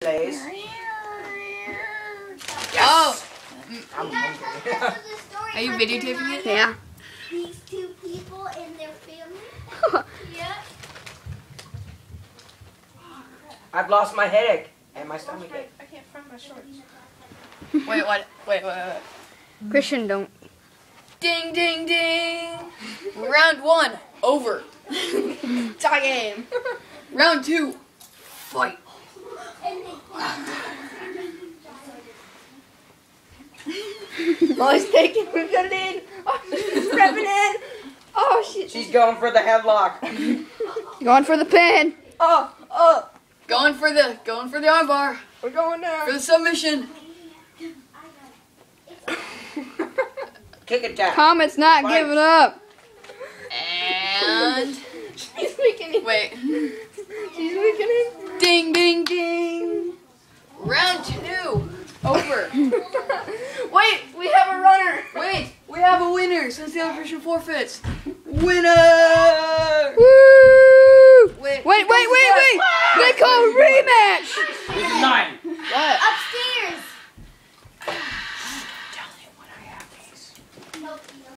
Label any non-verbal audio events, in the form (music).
Blaze. Oh, I'm hungry. (laughs) are you videotaping it? Yeah. These two people and their family. (laughs) yeah. I've lost my headache and my stomach ache. I can't find my shorts. Wait, what? Wait, wait, wait. Christian, don't. Ding, ding, ding. Round one, over. (laughs) Tie game. Round two, fight. Oh, and they Molly's taking. We got it in. Oh, she's repping in. Oh shit. She's going for the headlock. (laughs) Going for the pin. Oh, oh. Going for the, going for the armbar. We're going For there. the submission. Kick attack. Comet's not Fight. giving up. And (laughs) She's weakening. wait. She's weakening. Ding, ding, ding. Round two, over. (laughs) Wait, we have a runner. Wait, we have a winner since the other person forfeits. Winner! Woo! Wait, Wait, wait, wait, wait! They call rematch. This is not